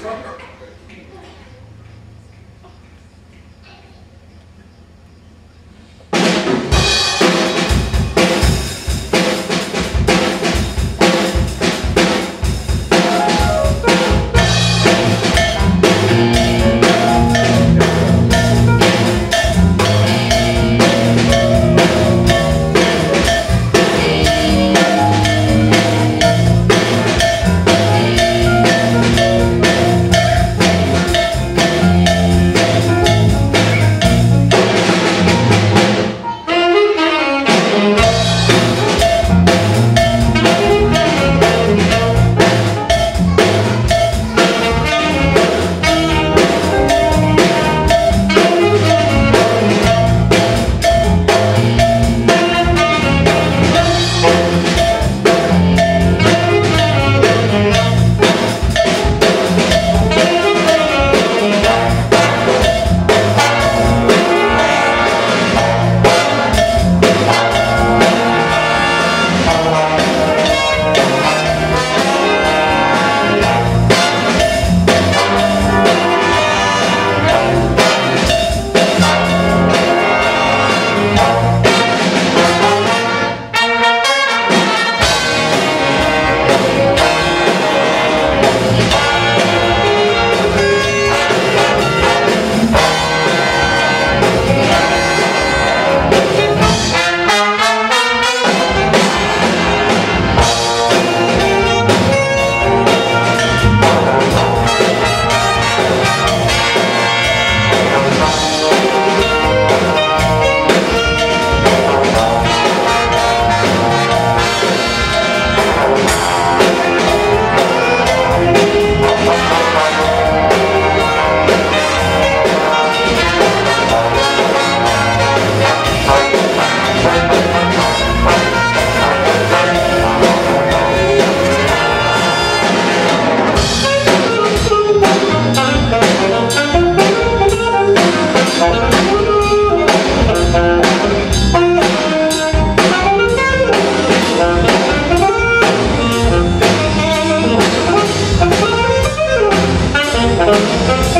structure. You.